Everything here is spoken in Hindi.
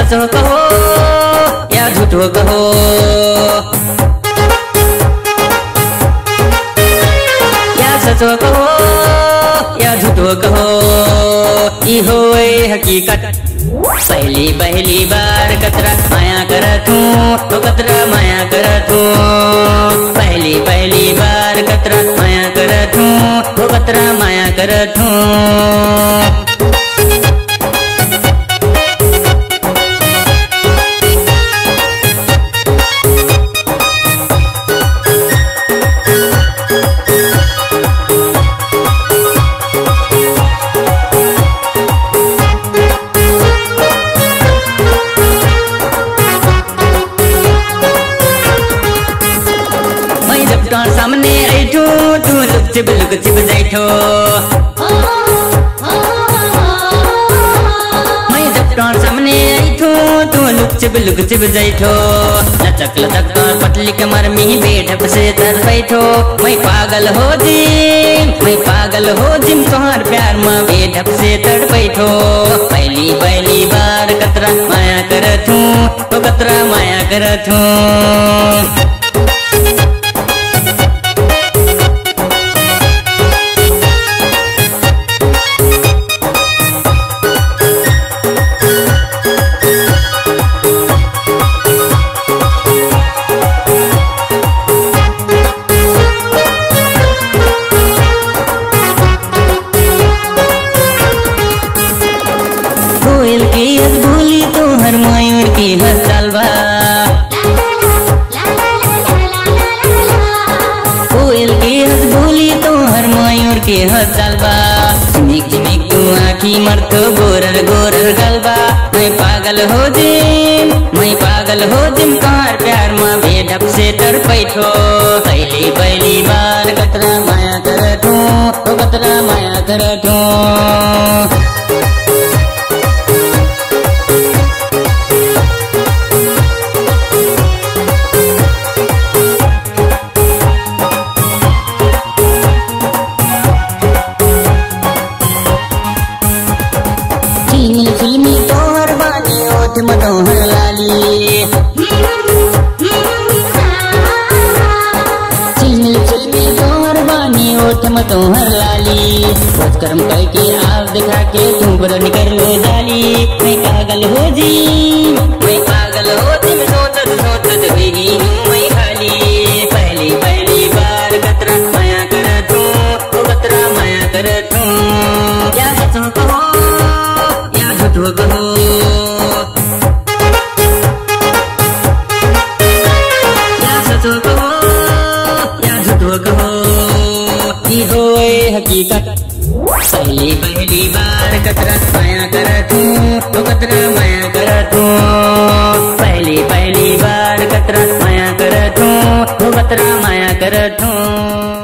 सच कहो, या झूठ कहो। या सच कहो, या झूठ कहो। होए हकीकत। पहली पहली बार कतरा माया कर तू तो कतरा माया कर तू पहली पहली बार कतरा माया कर तू तो कतरा माया कर हूँ तू छिप लुक छिप मैं जब सामने तू छिप लचक लचक तोर पतली कमर में बेढप से तर बैठो। मैं पागल हो जिम, मैं पागल हो जिम, तोहार प्यार में बेढप से तर बैठो। पहली पहली बार कतरा माया करत हूँ तो कतरा माया करत कोयल भूली तो मयूर की हंस चालवा कोयल की हंस भूली तो मयूर की हंस चालवा झिमिक झिमिक तू आखी मरतो गोरर गोरर गलबा मैं पागल हो जिम, मैं पागल हो जिम, कार प्यार में बेढप से तर पैठो। पहली पहली बार कतरा माया करत हूँ तो कतरा माया करत मनोहर लाली तोहर बानी ओठ मनोहर लाली। सोच कर्म करके आप दिखा के तुम पर निकल लो जाली। मैं पागल हो जी। मैं पागल हो जी मैं सोचत सोचत बेगी हूँ मैं खाली। पहली पहली बार कतरा माया करत हूँ तो कतरा माया करत हूँ क्या सच कहो? या झूठ कहो? पहली बार कतरा माया कर तू तो कतरा माया कर तू पहली पहली बार कतरा माया कर तू तो कतरा माया कर हूँ